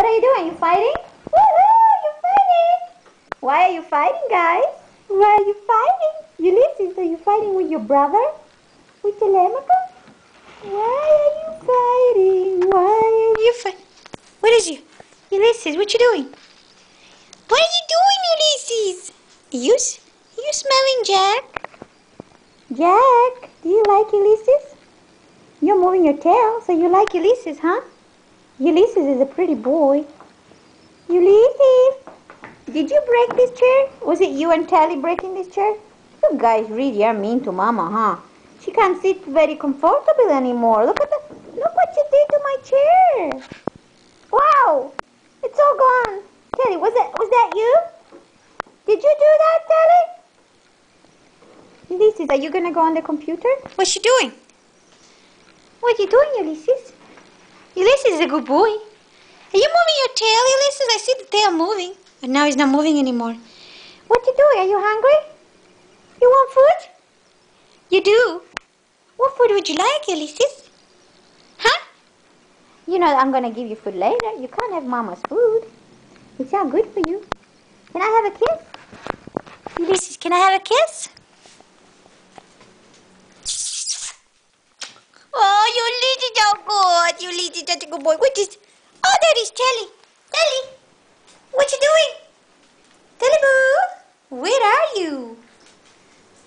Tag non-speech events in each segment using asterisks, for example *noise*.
What are you doing? You fighting? Woohoo! You're fighting! Why are you fighting, guys? Why are you fighting? Ulysses, are you fighting with your brother? With Telemachus? Why are you fighting? Why are you fighting? What is you? Ulysses, what you doing? What are you doing, Ulysses? You, you smelling Jack? Jack, do you like Ulysses? You're moving your tail, so you like Ulysses, huh? Ulysses is a pretty boy. Ulysses, did you break this chair? Was it you and Tally breaking this chair? You guys really are mean to Mama, huh? She can't sit very comfortable anymore. Look at the, look what you did to my chair. Wow, it's all gone. Tally, was that was that you? Did you do that, Tally? Ulysses, are you gonna go on the computer? What's she doing? What are you doing, Ulysses? Ulysses is a good boy. Are you moving your tail, Ulysses? I see the tail moving. But now he's not moving anymore. What you doing? Are you hungry? You want food? You do. What food would you like, Ulysses? Huh? You know I'm gonna give you food later. You can't have mama's food. It's not good for you. Can I have a kiss? Ulysses, can I have a kiss? Oh, Ulysses, so good. Ulysses, such a good boy. What is? Oh, that is Telly. Telly, what you doing? Telly boo, where are you?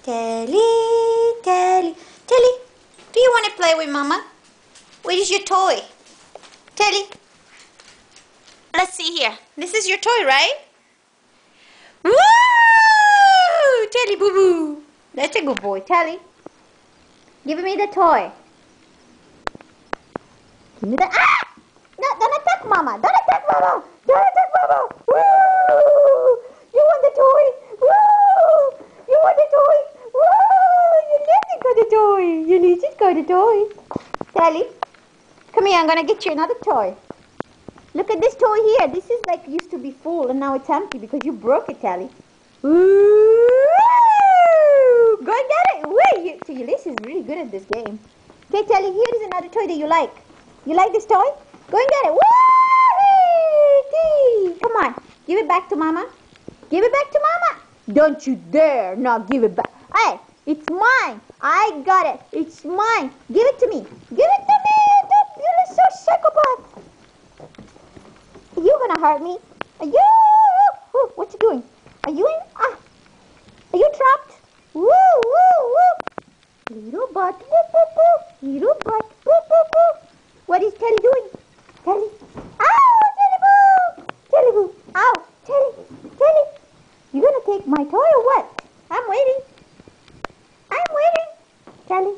Telly, Telly, Telly, do you want to play with Mama? Where is your toy? Telly, let's see here. This is your toy, right? Woo! Telly boo boo. That's a good boy. Telly, give me the toy. Give me the ah! No, don't attack Mama. Don't attack Mama. Don't attack Mama. Woo! You want the toy? Woo! You want the toy? Woo! Ulysses got the toy. Ulysses got the toy. Sally, come here. I'm gonna get you another toy. Look at this toy here. This is like used to be full and now it's empty because you broke it, Tally. Woo! Go and get it. Wait, you, Ulysses is really good at this game. Okay, Tally, here is another toy that you like. You like this toy? Go and get it. Woo! Come on. Give it back to Mama. Give it back to Mama. Don't you dare not give it back. Hey, it's mine. I got it. It's mine. Give it to me. Give it to me. You're so psychopath. Are you gonna hurt me? Are you? What you doing? Are you in? Ah, are you trapped? Woo, woo, woo. Little butt, boop, boop, boop. Little butt, boop, boop, boop. What is Telly doing? Telly. Ow, Telly boo. Telly boo. Ow, Telly. Telly. You gonna take my toy or what? I'm waiting. I'm waiting. Telly.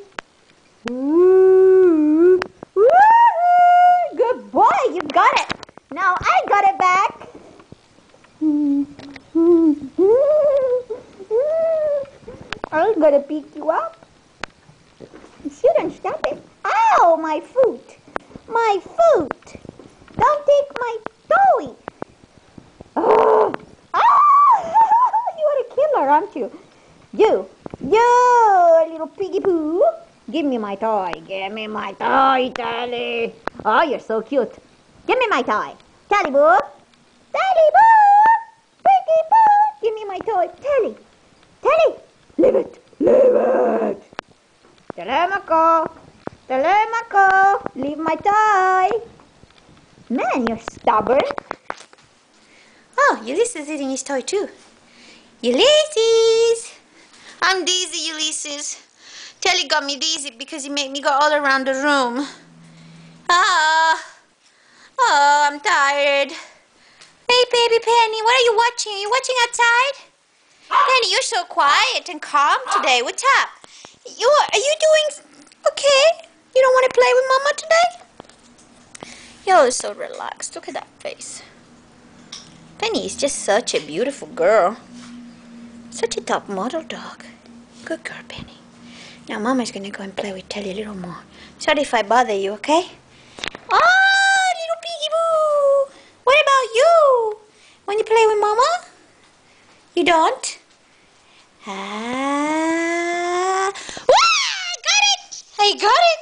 Ooh. Woo! Good boy, you got it. Now I got it back. I'm gonna pick you up. You shouldn't stop it. Ow, my foot. My foot. Don't take my toy. Oh. *gasps* Ah! *laughs* you are a killer, aren't you? You. You, little piggy poo. Give me my toy. Give me my toy, Tally. Oh, you're so cute. Give me my toy. Tally boo. Tally boo. Piggy poo. Give me my toy. Tally. Tally. Leave it. Leave it. Telemachus. Telemachus. Leave my toy. Man, you're stubborn. Oh, Ulysses is eating his toy too. Ulysses! I'm dizzy, Ulysses. Telly got me dizzy because he made me go all around the room. Ah, oh, I'm tired. Hey, baby Penny, what are you watching? Are you watching outside? Penny, you're so quiet and calm today. What's up? You are you doing okay? You don't want to play with Mama today? You're so relaxed. Look at that face. Penny is just such a beautiful girl. Such a top model dog. Good girl, Penny. Now Mama's gonna go and play with Telly a little more. Sorry if I bother you, okay? Ah, little piggy boo! What about you? When you play with Mama? You don't? Ah! Wah! Got it! I got it!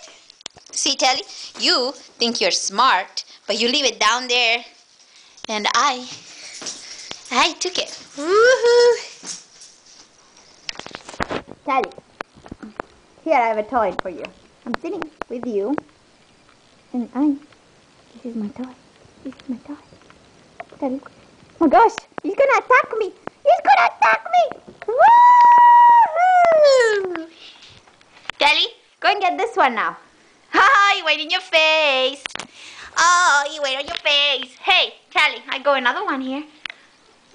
See, Telly, you think you're smart, but you leave it down there And I, I took it. Woohoo! Tally, here I have a toy for you. I'm sitting with you, and I, this is my toy. This is my toy. Tally, oh my gosh, he's gonna attack me. He's gonna attack me. Woohoo! Go and get this one now. *laughs* Ha! You wait in your face. Oh, you wait on your face. Hey, Tally, I go another one here.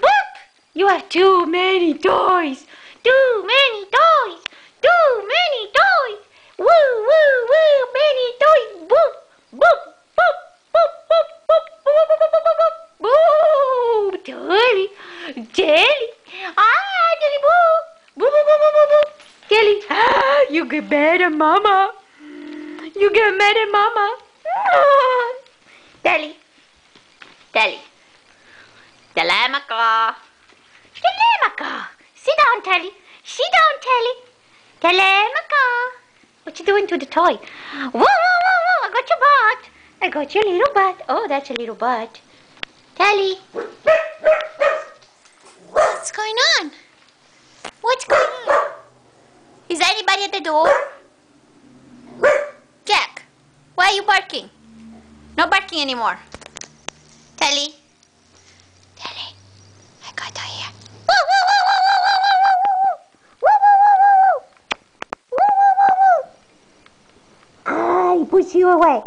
Whoop! You have too many toys. Too many toys. Too many toys. Woo, woo, woo, many toys. Whoop, whoop, whoop, whoop, whoop, whoop, whoop, whoop, whoop, whoop, whoop. Boo! Tally, Tally. Ah, Tally, boo. Boo, boo, boo, boo, boo, boo. Tally, ah, you get better, Mama. You get mad at Mama. Telly. Telly. Telemachus. Telemachus. Sit down, Telly. Sit down, Telly. Telemachus. What you doing to the toy? Whoa, whoa, whoa, whoa. I got your butt. I got your little butt. Oh, that's a little butt. Telly. What's going on? What's going on? Is anybody at the door? Jack, why are you barking? No barking anymore. You away.